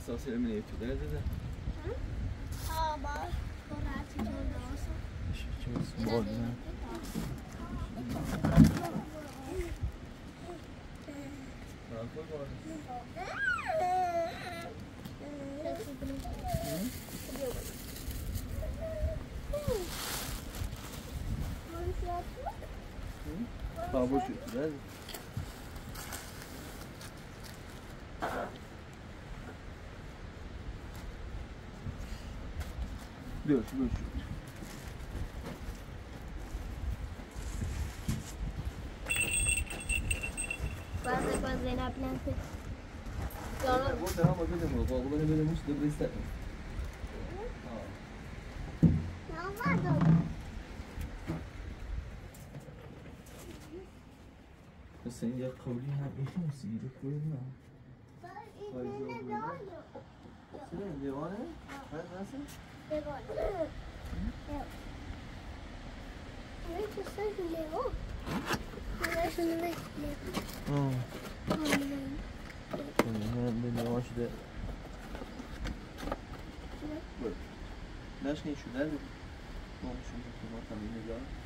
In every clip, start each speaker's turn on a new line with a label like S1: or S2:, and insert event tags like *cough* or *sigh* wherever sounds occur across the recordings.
S1: minutes or seven minutes together?
S2: Hmm? How about for that
S1: to also? She chose more, yeah. How about
S2: you together? Dois, dois.
S1: Guarda, guarda la planta. Guarda, guarda, ma vediamo, guarda, guarda, vediamo, guarda, guarda, Non vado. Sen yakalayın ha, bir şey misin? Yedek koyun ya. lazım? Hmm. Знаешь, я еще даже, по-моему, что-то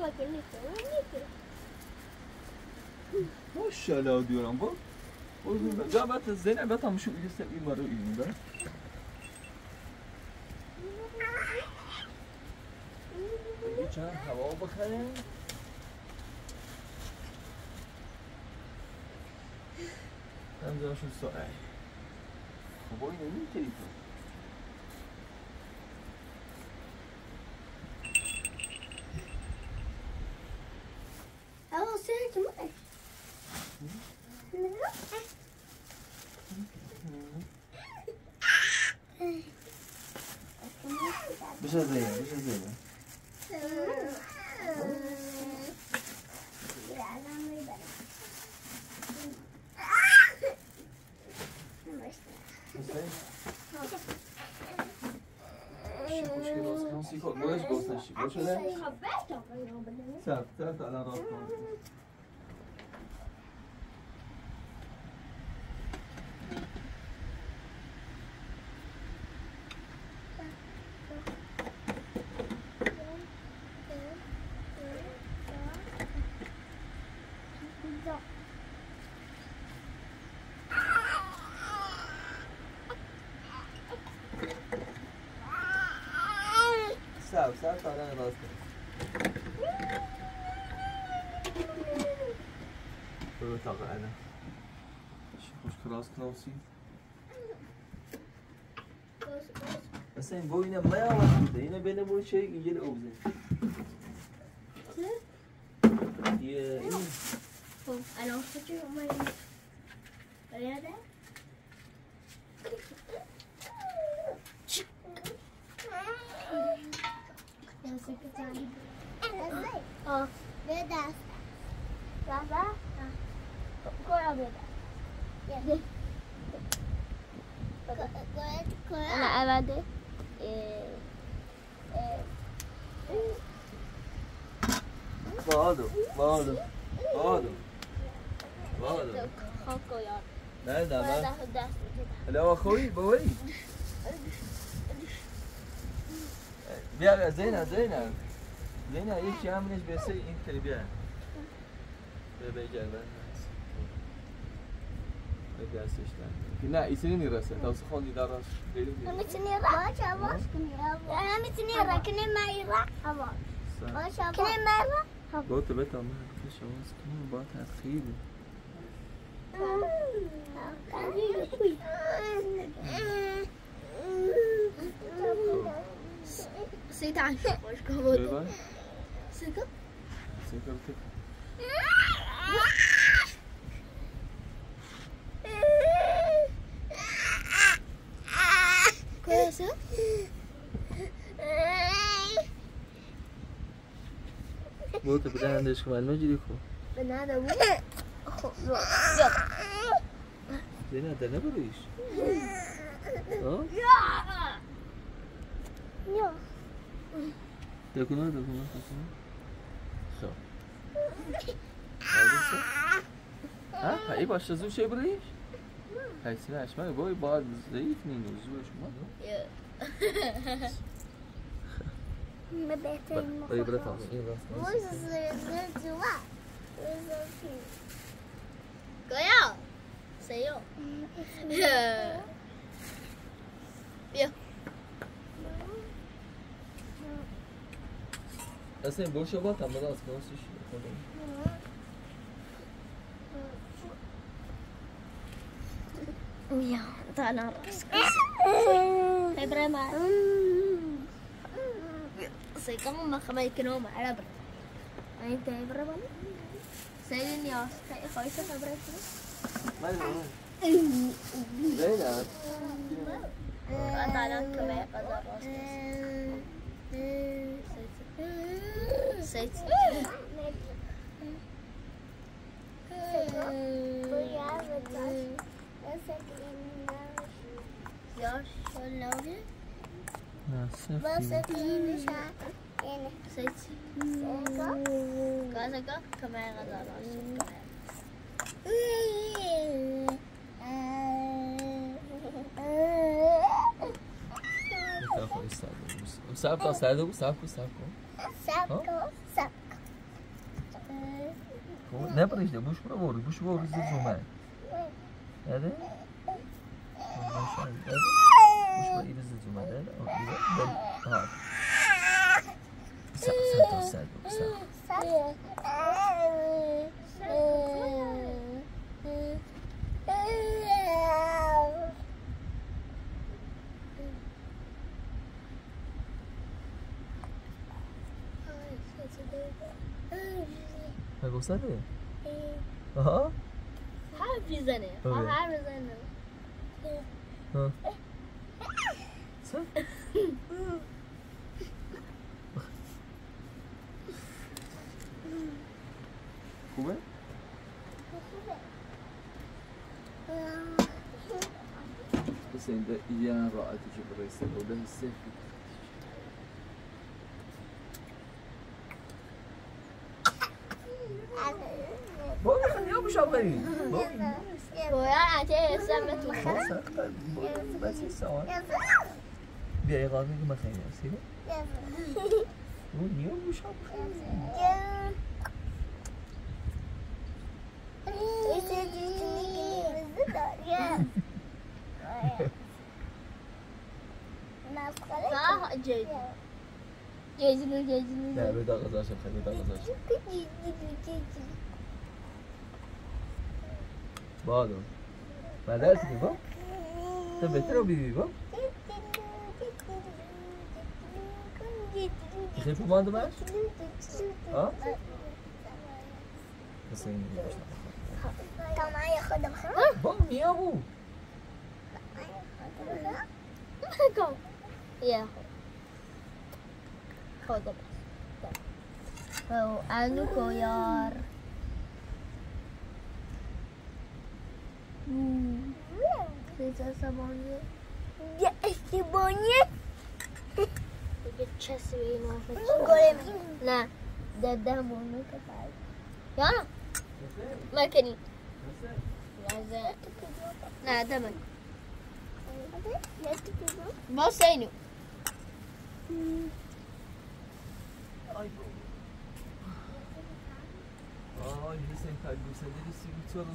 S1: ما مشون که ماشاءالله diyorum bu. O yüzden zaten Zeynep tam şu ilgisi imarı ilminde. Geçen hava bakayım. Hem de şu sual. Bu oyunu ne telefon? شباب ثابتات على راسهم Sao, sao, sonra ne bastınız? Böyle tak aynen. Hoş kras knavsi. Ya sen bu yine maya var burada. Yine beni bu şey geri obze. Ne? Yeah. Alo, saçıyor maya. Öyle de. یه این
S2: الان خودشو اومدیم یاده اه به دست دست کورا به دست انا ابدا
S1: بادو بادو بادو بادو
S2: خاکو یاد
S1: نه نه زینا زینا یکی همونش بیسه این تری بیا بیا بیا جلبه بیا دستش نه نه ایسی نمی‌رسه. تا سخون دیدار راست. بریم
S2: انا می‌تونی را باش کنی؟ انا می‌تونی را. کنی مایی را باش کنی مایی را
S1: گوتو بتا من. خوش آواز کنم با تخیل
S2: سيت عن سيكا
S1: سیکرتک
S2: كويسة
S1: گوتو بده هندش کمال مجری کو
S2: بنادى ابوي يلا
S1: زينة ده نبريش ها
S3: Ja.
S1: تكون تكون تكون خب
S3: 哎，我吃着水果了。哎，现
S2: 在什么都有，
S1: 包括水果，你用。我用，谁
S2: 用？Essa assim, é boa, deixa eu botar, mas não vão se também. Tá Miau, tá na lasca. Quebra mar. Sei como uma cama que não é
S1: era pra.
S2: Aí tem pra mim. Sei de nós, tem
S3: a coisa pra ver aqui.
S2: Mais uma. Vem
S1: lá.
S3: Tá
S1: na
S3: câmera, faz a voz vocês.
S2: Você
S3: tem
S2: já. Você Casa cá, que da é sete
S1: tá certo, sabe, sabe, sabe. Never işte bu şura vur, bu şura vur bizi zoome. Hadi. Hadi. Bu şura bizi zoome. Hadi. Ben ha. Sağ sağ
S2: sağ sağ. det. Ja,
S1: Okej.
S2: här blir det.
S1: Ha. Så. خوبه؟ بس این ده یه راحتی که برای استفاده بیا یه قانونی که من خیلی هستی اون نیو بوش
S2: صح جيد جيجلو جيجلو
S1: نه به داغ ازاشم خیلی داغ ازاشم Bora. Mas é vamos? Também tem um bibi, vamos? Quer mais? Hã? Assim, não gosta.
S3: Calma aí, roda Bom,
S1: meu amor.
S2: Calma. Yeah. Roda. Oh, I look your.
S3: چیز عصبانیه
S1: یه عصبانیه دیگه چسی به این
S2: حرف چیز نه دده همونه که
S1: فرد یا نه مکنی لازه
S2: نه ده مکن با سینو آی بابا آی
S1: بسیم کاری بسیم دیدی سیگی چورو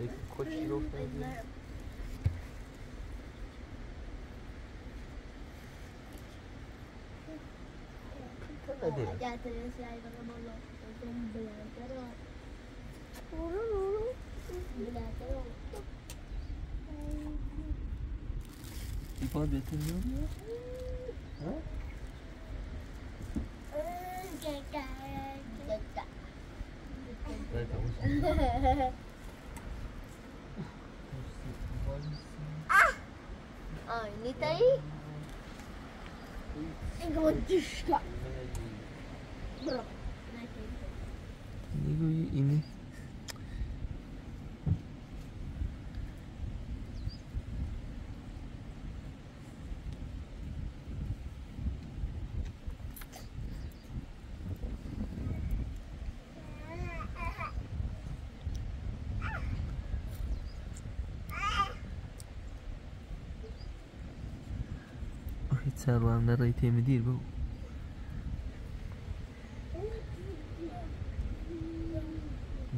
S2: Yüksek koç yok Hadi.
S1: İfade etmiyor mu? Ha? Evet, tamam. *laughs* Ah, ini tadi. Ini modus kak. Berapa?
S2: Ini ini. ساڵوام لە ڕێی تێمەدیر بوو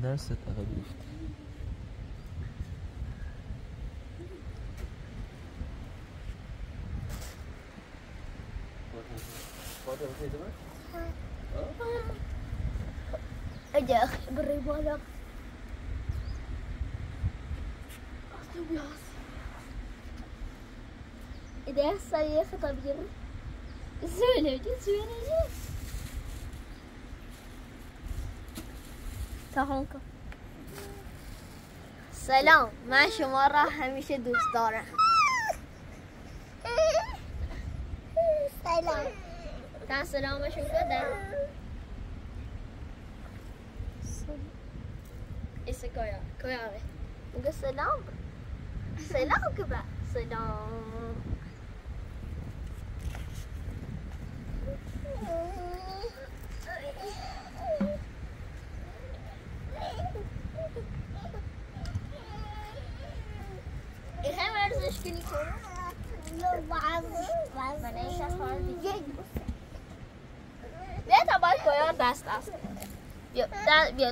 S2: دەست ئەغەبیفت جرب زولة زولة تا سلام من شما را همیشه دوست دارم
S3: سلام
S2: تا سلامشون بده ایسا کجا کجا میگه سلام سلام که سلام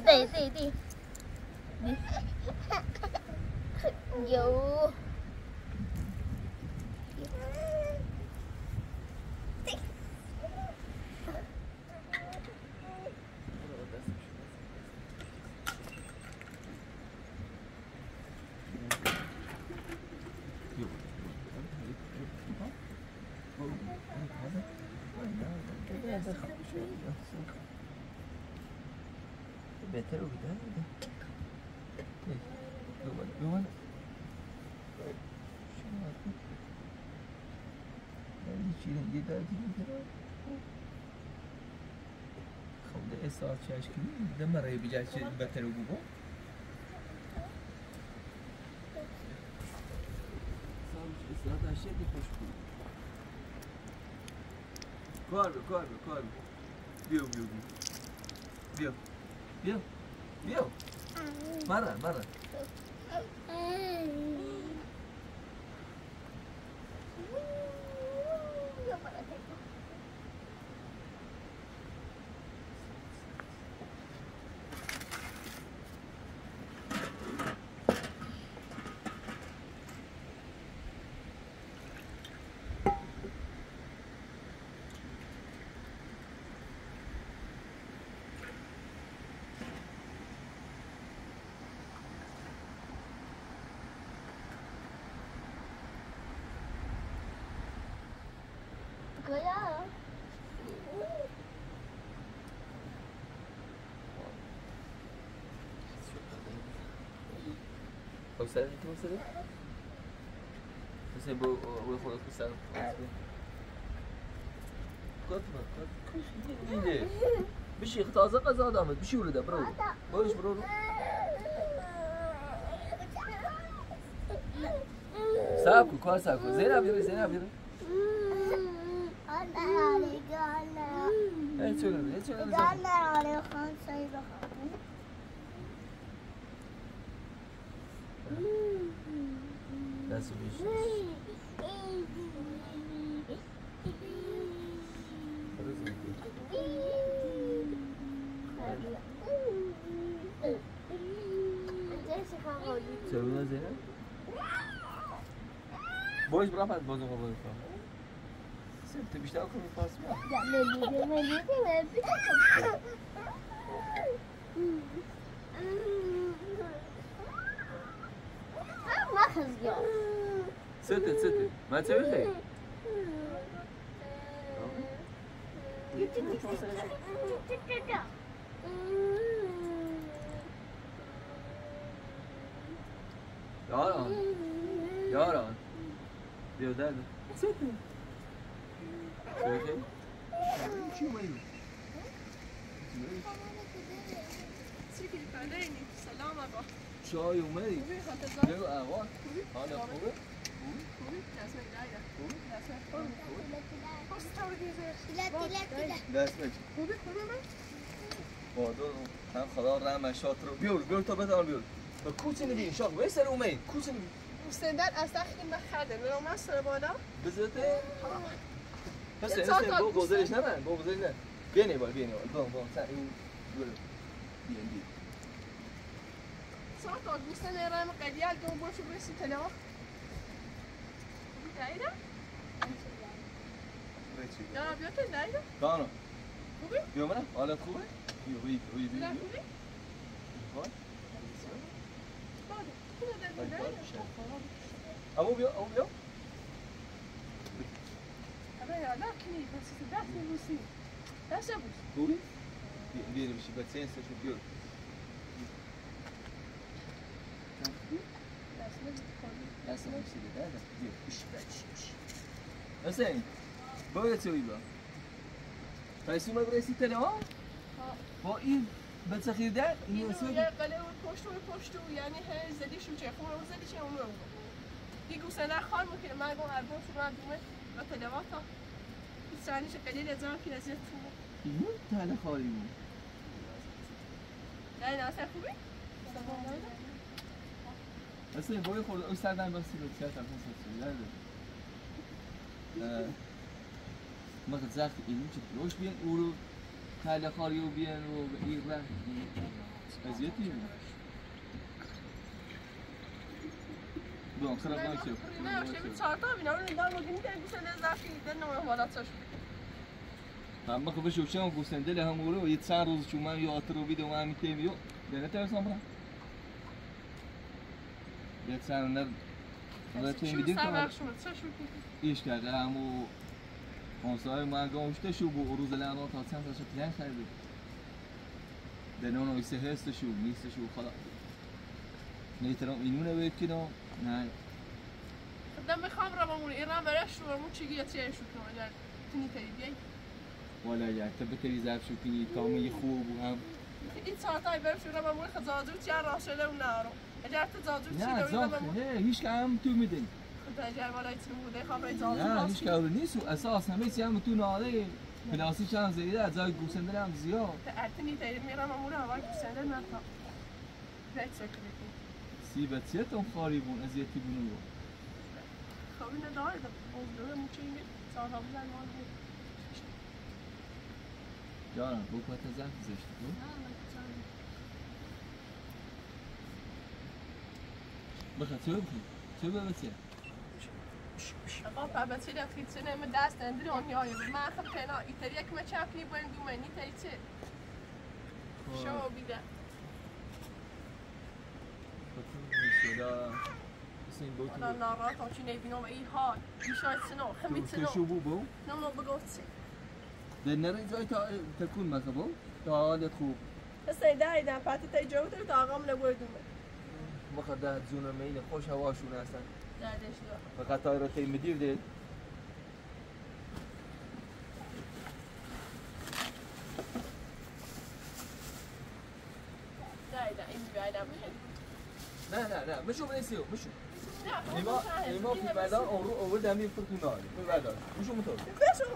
S2: 对对对。
S1: beter o bir daha da. Evet. Yuvan, yuvan. Şunu artık. Ben içine gider gider. Kaldı esas çeşkin. Demir yapacağız beter o bu. zaten şey de hoş bulduk. Korbe, korbe, korbe. Viu, viu, viu. Viu. Yo. Yo. Marah, marah. Kaya. Observe dito, observe.
S2: Você
S1: vou vou falar com você. Quanto mı? Şimdi bir şey taze kaza adamı bir şey vurdu bro. Boş bro. Saco, qual saco? Zeynep yürü, Zeynep yürü. کار صبر کن زینب بیاری زینب بیاری هیچ چه کنه هیچ چه کنه دست بیش چرا زینب باش برا Sırtı bir şey akıllı basma. Gelmedi, gelmedi,
S2: gelmedi. Ama
S1: kızıyor. Sırtı, sırtı. Ben seviyorum. Yaran. Yaran. Diyor derdi. Sırtı.
S4: سلام آقا
S1: چای اومدی؟ بگو احوال حالا خوبه؟ خوبه؟
S4: خوبی من
S1: خدا رحم شات رو بیار بیار تا بدان بیار. و کوچه نبی انشاء وی سر اومد کوچه نبی
S4: مستندر از داخل مخده. من ما سر بالا.
S1: بزرده حسین
S4: چهار
S1: حسین
S4: تا
S1: با
S4: دوست
S1: گزارش نه من با گزارش نه بینه بال بینه بال بام بام سن این برو بیان بی
S4: صار تقعد مستنى رام قديال قوم بوشو برسي تلوه دايرة يا بيوت دايرة
S1: کانو
S4: خوبی؟
S1: بیا من حالت خوبه بیا بیا بیا
S4: بلا
S1: بیا
S4: خوبی؟
S1: وای.
S4: باده كده
S1: وای،
S4: دايرة كني بس تدخل بوسي لا شبوس
S1: خوبی بیا بیا بشی بچه این سشو بیا
S4: لا سمعت
S1: دست من سیده ده ده بیا بشی بچه بشی حسین باید چه بیبا پیسی اومد رسی تلوان با این بچه خیرده این
S4: اینو
S1: سوی
S4: یه قله و پشت و پشت و یعنی هی زدی شو چه خونه و زدی چه اونو دومه و تلواتا كذا زيت
S1: این تله خالی بود.
S4: لا لا خوبی
S1: اصلا باید خورده اون سردن باسی به چه تلفن سرسی یاده ما قد زخت اینو چه روش بیان او رو تله خالی و بیان و به این رفت ازیتی بود دوام خراب
S4: نه بینا اون دار مگه نیده گوشه لذتی دن نمونه حالات سش
S1: اما خب شو شو گوسنده له هم و یه چند روز چون من یا اترو بیدو من میتیم یو ده ترسم برا یه چند نر نه تیم
S4: شو
S1: بیدیم
S4: سر
S1: که
S4: بخشون سر شو
S1: ایش کرده همو خونسای من گوشته شو بو روز لعنو تا چند تا شکلن خریده ایسه هست شو نیست شو خلا نیترم اینونه بید کنم نه.
S4: دم خام را بمون ایران برش رو مو چیگی یا چیه شو کنم اگر تنی تری بیای
S1: یا تبتری زرف شو کنی تامی خوب و هم.
S4: این ساعتای برش رو بمون خزازو چیار را شده و نارو اگر تزازو چی
S1: نه
S4: بمون
S1: نه هیچ که هم تو میدین.
S4: خدا اگر بالای چی بوده رای زازو
S1: نه هیچ کاری نیست. و اساس چی هم تو ناله پلاستیک هم زیاده از جای گوسنده هم زیاد.
S4: تنی تری میرم بمون هوای کسنده نتا بیت سکلی
S1: سی بچیت هم خاری بون ازیتی بونو
S4: خوابی نداره بزرگ مو چی ها بزن ما
S1: جانم بو کت زن زشت. بو بخواه چه بخواه چه بخواه
S4: آقا بابتی در خیلی سنه من دست اندری آنی آیه بود من خب پینا ایتری یک من چپنی باید دو منی تری چه شما بیده. چی نبینم؟ ای حال. ای شاید سنو خمید
S1: تو
S4: سنو
S1: شو بو بو
S4: نم نو سی
S1: ده نره جای تا تکون مخه بو تا حالت خوب.
S4: هسته دایی دم پاتی تایی جو تر تا آقام نبود دومه
S1: بخواه ده زونه مین خوش هواشون هستن.
S4: دردش دار
S1: فقط تای رو تی مدیر دید.
S4: دایی دایی این بیایی دم بخیر
S1: نه. نه نه مشو.
S4: نه
S1: نیما نیما فی بدن اورو اول دمی فرتونال فی بدن مشو متو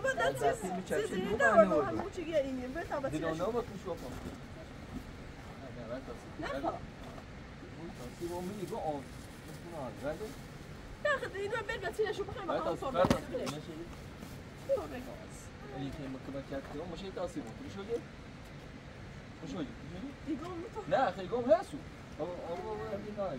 S4: بدن
S1: از دستی میچرخی،
S4: چیزی
S1: بگو
S4: نیده
S1: برنه
S4: و
S1: برو.
S4: همون چی گرینیم به تا بسی
S1: دیلانه با تو شو کن نه نه
S4: نخوا
S1: سی با می گو آن فرتونال بعد
S4: نه خد اینو بگو تیشو بخیر
S1: بعد
S4: بخوام
S1: از
S4: سر
S1: بعد از
S4: بخیر
S1: ماشي این که مکمل کرد که ماشي تاسی بود مشو گه مشو گه
S4: دیگه تو
S1: نه خیلی گم هستو او او او نه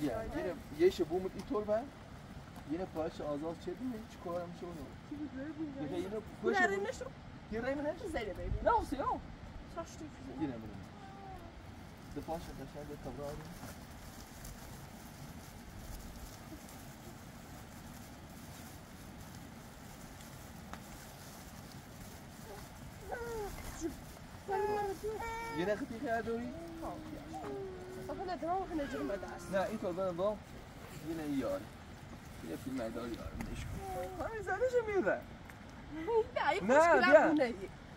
S4: Ja, jede, jede boom mit
S1: Itol bei. Jede Plasche aus aus
S2: Chetten,
S1: ich komme am schon. Jede jede Plasche. Ja, rein nicht. Hier Ne olsun ya? Saçtı. Yine mi? The Plasche da şeyde kavradı. Yine kıtıya doğru. Tamam. احنا تمام احنا جبنا دست. نه این توربه با اینه یار. یه فیلم مدار یار نشون همین زنش میره نه بیا.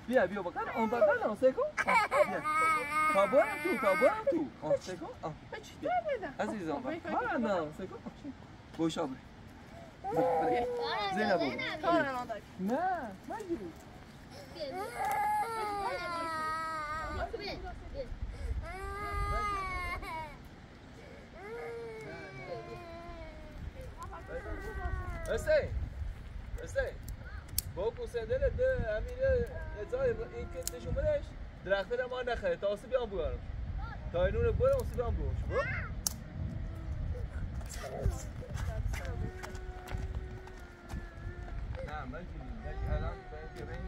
S1: بیا. بیا بکن اون بکن اون سکو *laughs* تا برم تو تا برم تو. اون سکو چطور بدم عزیزم برم نه اون سکو بوشا بره زینب بره نه مجرد حسین حسین بکن سندل ده همینه ازای این که نشون بدش درخته ما نخره. تا آسیب بگارم تا اینون بره آسیب بیام بگارم شو نه من که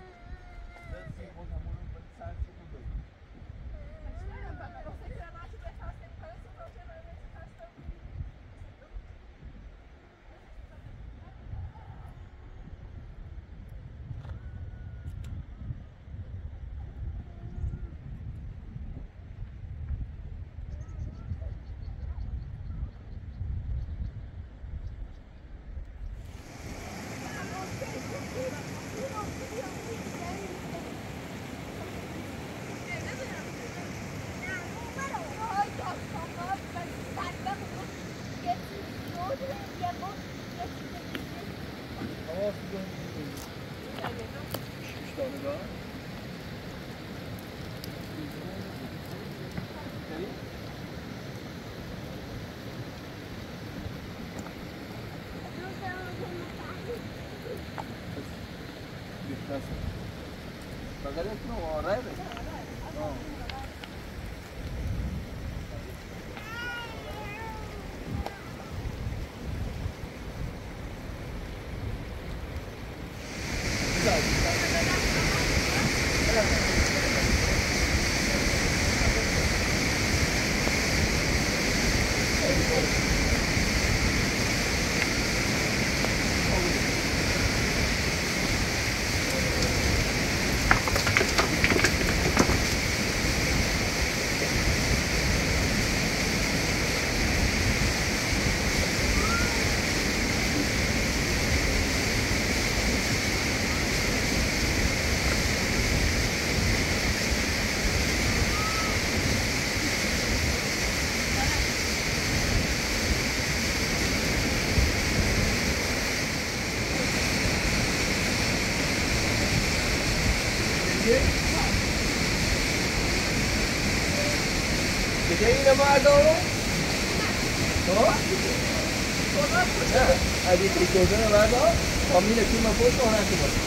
S1: altı dönüyor. Üç tane daha. dois anos lá, ó, ó, aqui, mas vou tornar aqui, mano.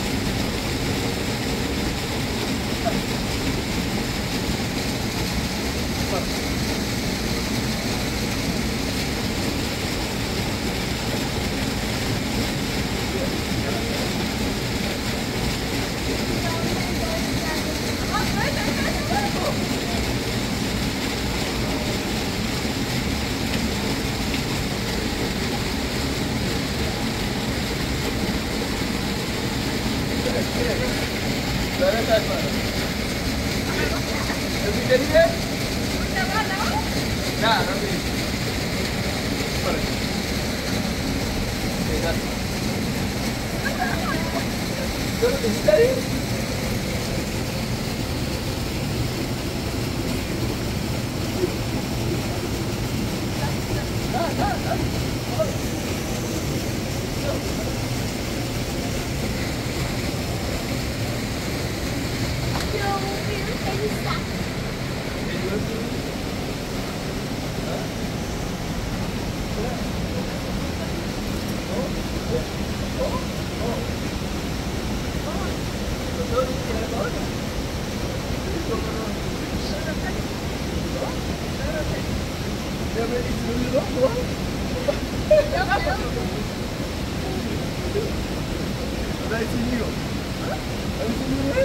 S4: そ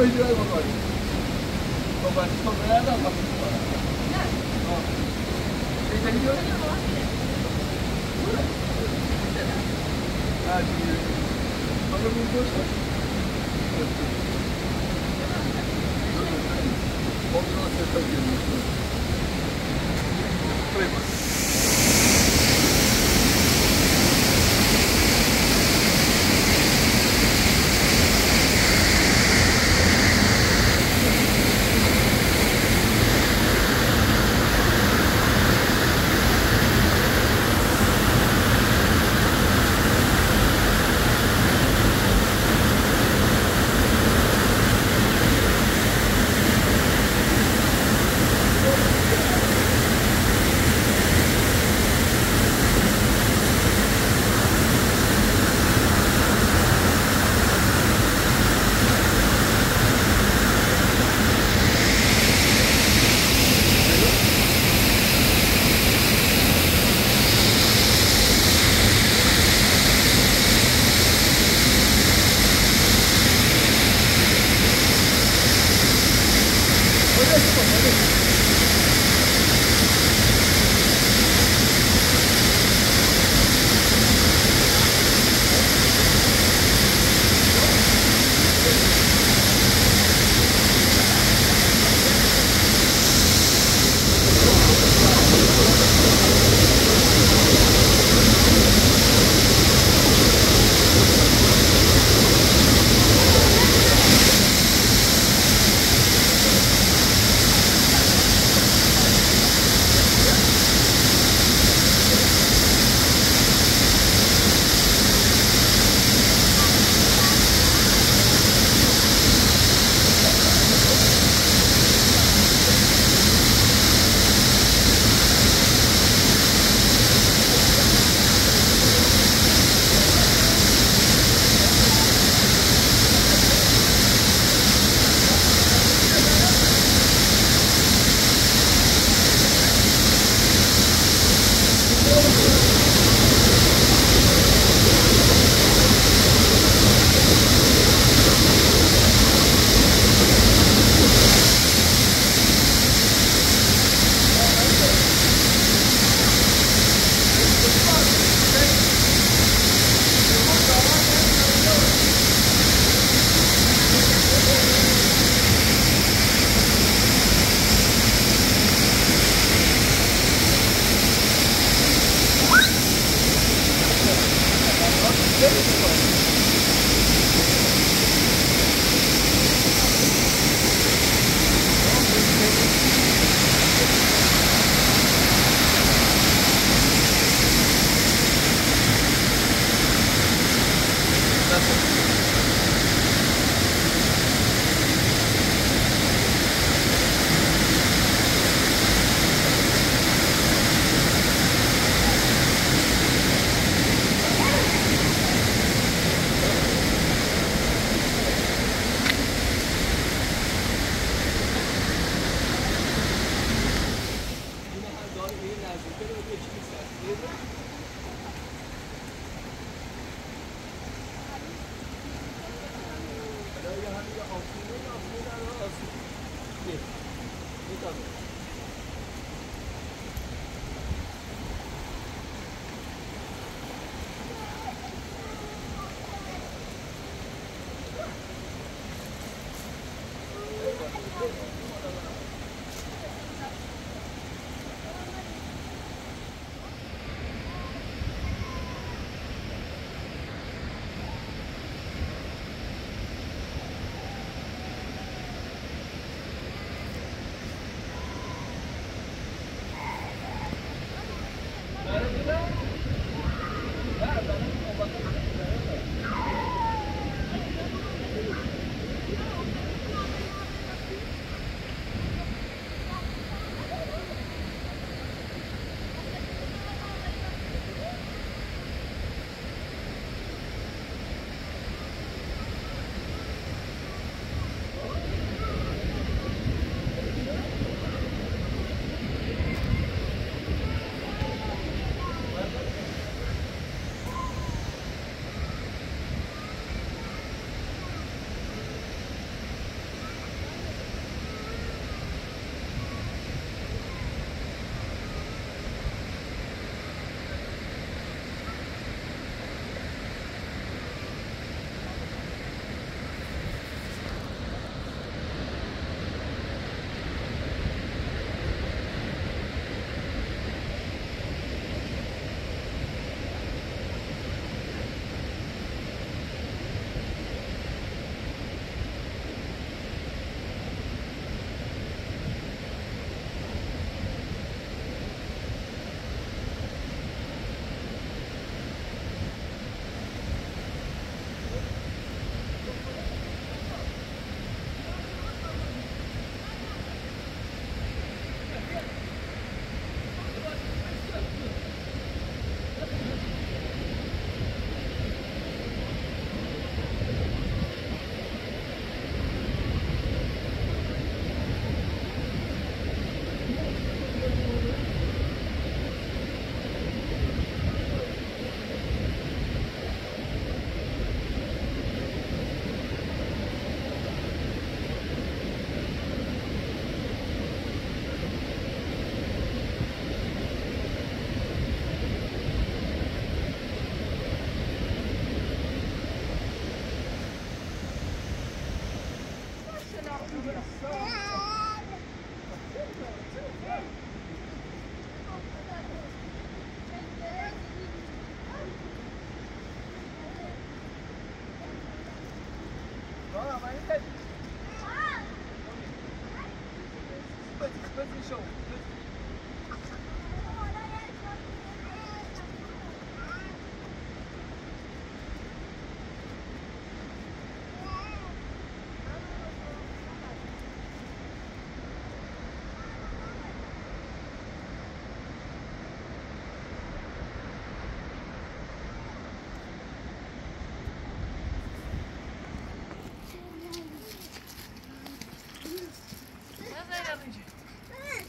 S4: う
S1: いうことある。僕は人のやだかもしれない。ね。あ、自由。あの運動した。僕の選択権です。取れます。Gracias.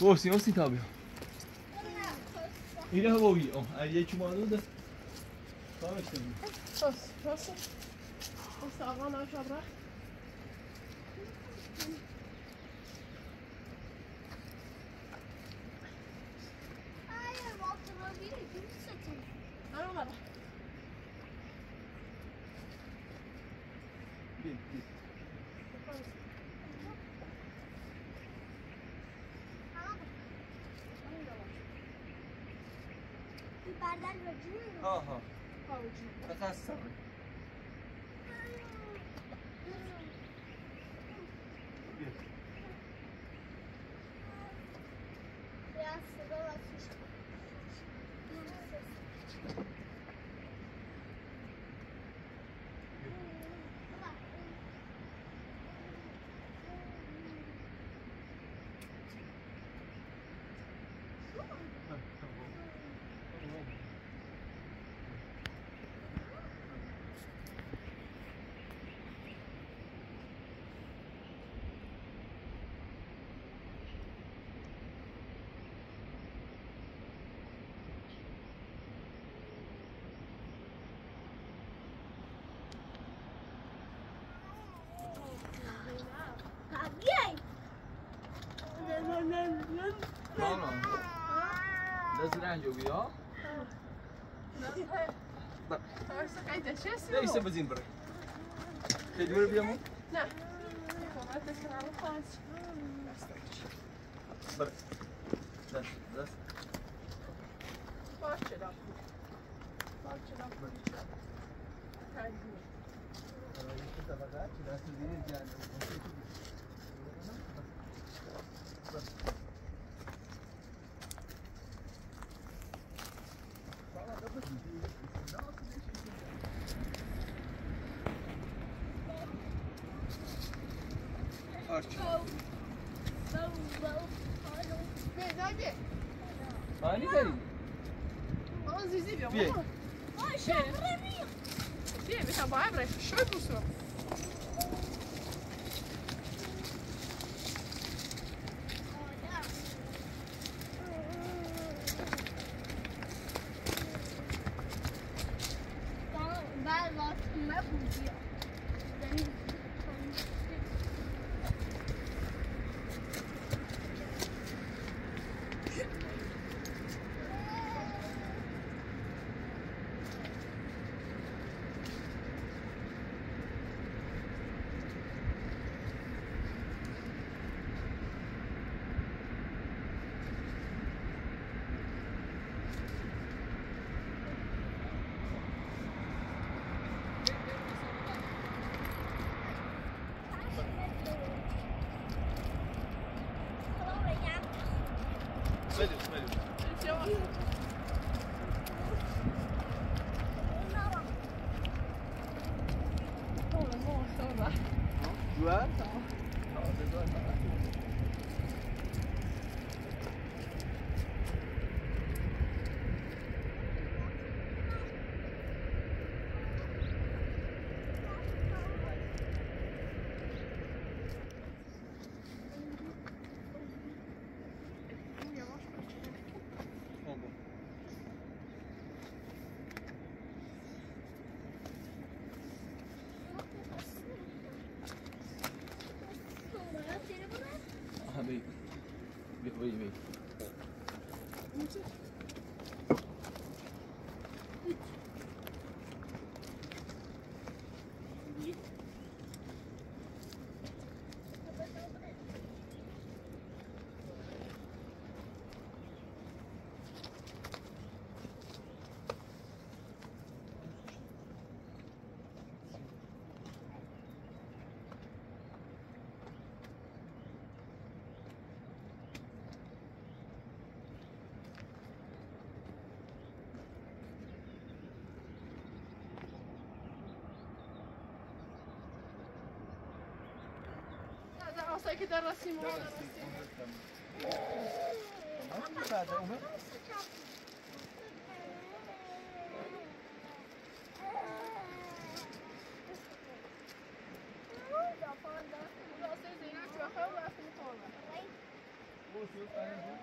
S1: Torsi, onde está,
S3: tá Ele arrumou aqui,
S1: ó. Aí ele te manda. Fala, Stanley.
S4: Torsi, torsi. Vamos salvar
S1: nós, Jabra.
S3: Git, git. دل وجینو
S4: آها. ها
S2: وجینو
S4: Tamam. لازم رنجو بیا
S3: Varsa kaydedeceğiz.
S4: نيسه بزين بري تدور بيامو
S3: Ne? Kovat da sana alın
S4: بري بس بس
S3: Bahçeden. Ótimo. Vem, vai, Bê. Vai, Ligerinho.
S2: Olha os visíveis, amor.
S4: Olha, chama
S3: pra mim. Bê, vai,
S4: vai,
S3: vai.
S4: Chama é
S3: pro senhor. asta e cât de răsimă. Da, da, da. Você tem a sua rola,
S4: assim, rola. Você está
S3: em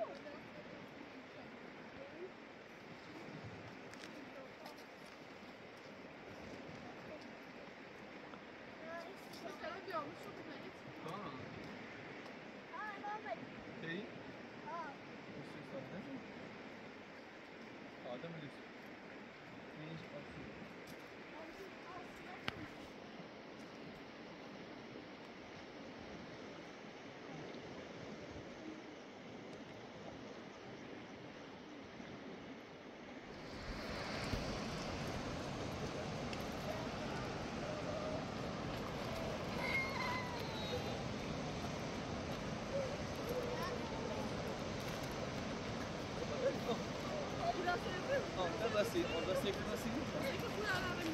S3: dancinha,
S4: uma dancinha com assim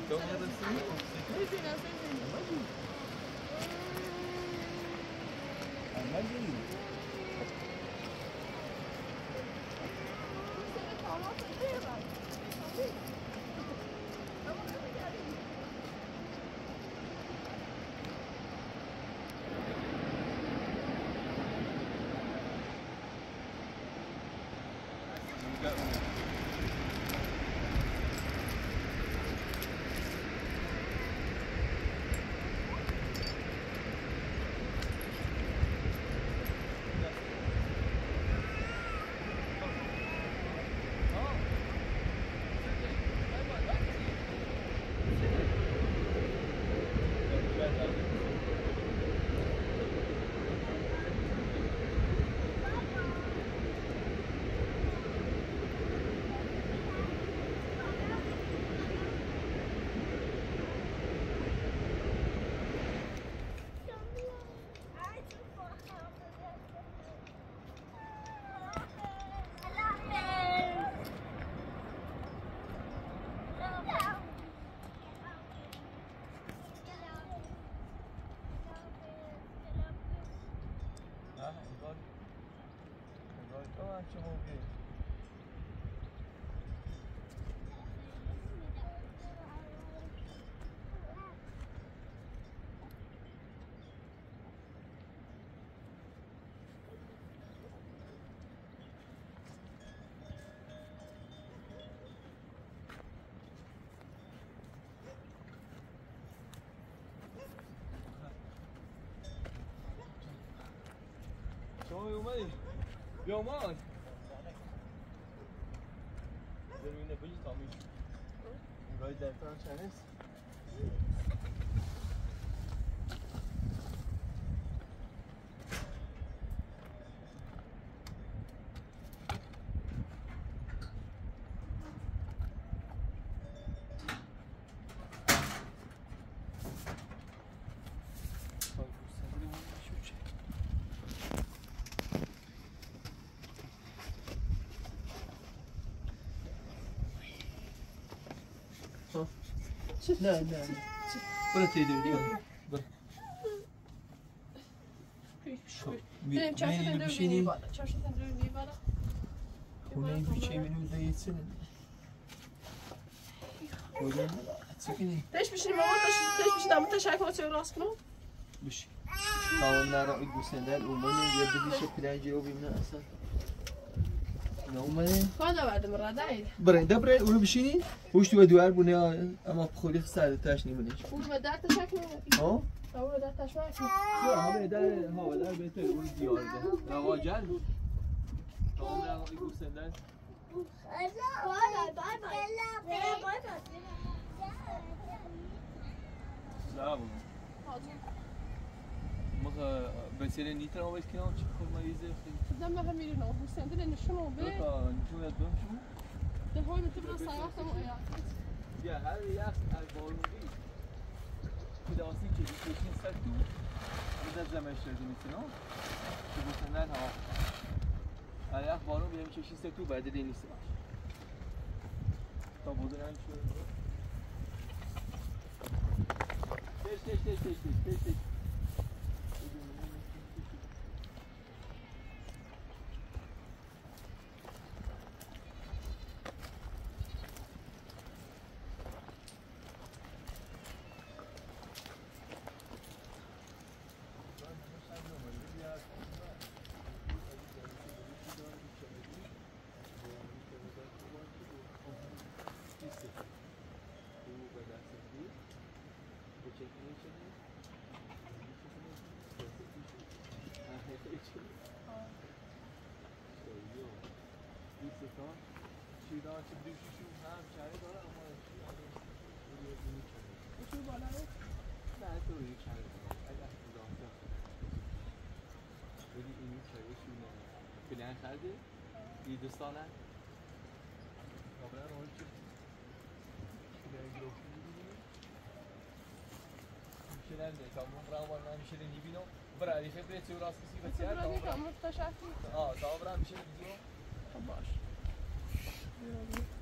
S4: Então, uma dancinha com. Imagina,
S1: imagina. Imagina. Oy Umay. Yo Umay. Zemin de bıcı tamış. Right there, Chinese. Çık, ne, çık, ne. çık, çık.
S4: Bırak teyze
S1: diyor.
S4: Bak. Benim
S1: çarşıdan
S4: dövmeyi iyi bana. Çarşıdan dövmeyi
S1: bana. Olayın bir çevirimize geçsene. Olayın çıkını. Teş
S4: bir şey mi? Teş bir şey mi? Teş ayıp atıyor aslında. Bir
S1: şey. Tamam, nara ilgisinden. Umarım ya bir şey plancı olayım ne aslan. نه اومده
S4: خدا بعد مرادای
S1: برای دبره اونو بشینی؟ هوش تو دوار بونه اما خوری سر تاش
S4: نیمونه. خوش مدت تشکل
S1: ها؟
S4: اونو دست تشکل
S1: ها به در ها در تو اون دیار ده رواجل تا عمر آقا بگو سندن سلام بسلنی نیترو ویش کنا
S4: چقدر مایزه؟ زامرا همین رو 20% نشون
S1: میده.
S4: خب،
S1: این دو چیه؟ تو خونه
S4: تو برا سایه تا و آفتاب.
S1: یا هر جا، هر جایی. می‌دونی که یه چیزش سختو. و دازا ماشه نمی‌سنه. چون سنات ها. آیا برونو میام چه چیز ستو بعد دیگه نیست باشه. تا بودن همین شو. تست تست تست تست تست. تست.
S4: بلند کرده یه
S1: دوستانه قابلن حال که شدن ده کامون برام برام میشه نمی‌بینم برای خبره تو راست کسی بسیار
S4: کامون تشکر
S1: آه تا برام میشه نمی‌بینم Love you.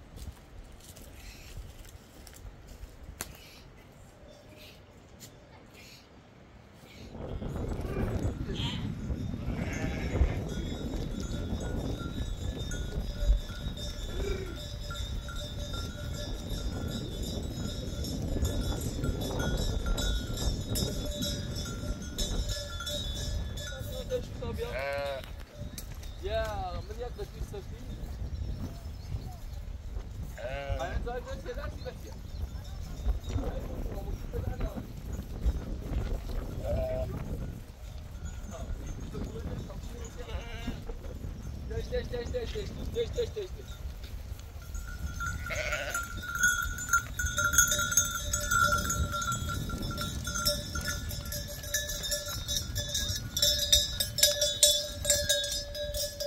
S1: Deixa, deixa, deixa.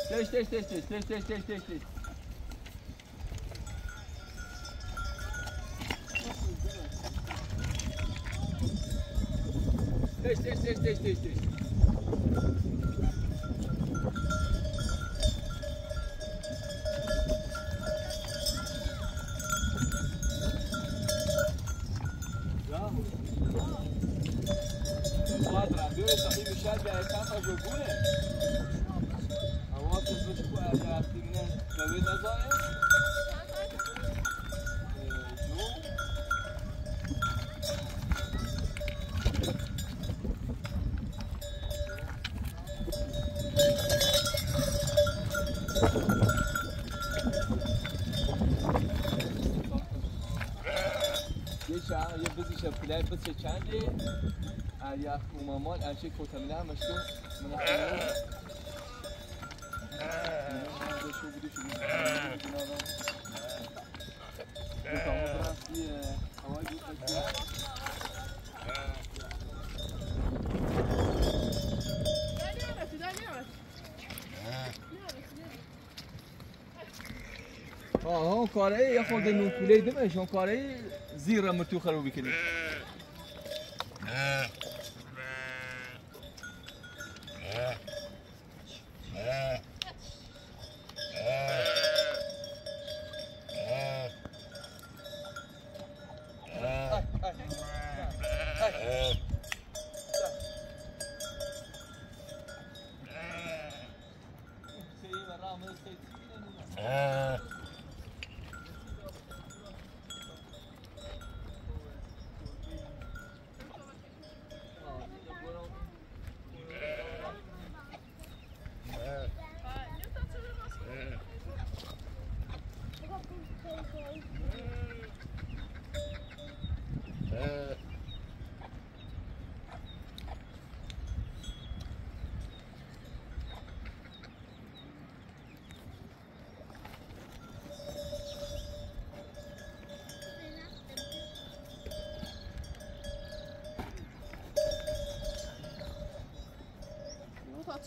S1: Deixa, deixa, deixa, deixa, deixa, deixa, deixa, deixa. Deixa, deixa, deixa, deixa, deixa. بس چنده؟ ار یخ اومامان ار چه کوتامیله هم اشتو من شو بودی شو بودی هوای بود آه اون کاره یه خورده اون کاره زیر مرتو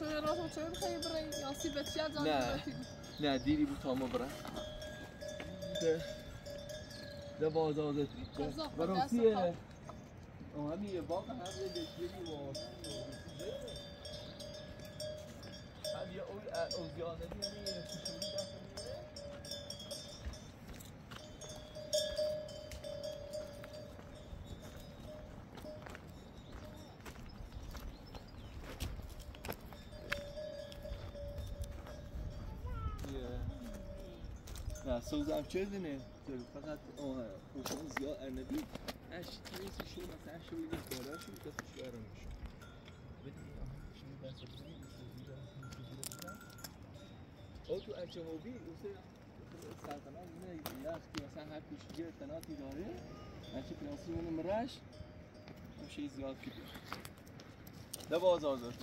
S1: خرابی کنی نه. نه دیری بود تا ما برم ده ده باز آزاد
S4: قزاق،
S1: براسی
S4: دست خواب.
S1: همین یه باقی هم یه دشگیری و هم یه اول اوزیانه دیگه سوزم چه فقط خوشم زیاد ارنبی اش تریسی شو مثلا شو یه بالا شو دست شو ارم شو او تو انچموبی اوسه سلطنت نه یختی مثلا هر پیشگی اتناتی داره. هرچی پلاسی اونو مرش اون شی زیاد کیده ده باز آزاد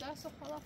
S4: دست خلاص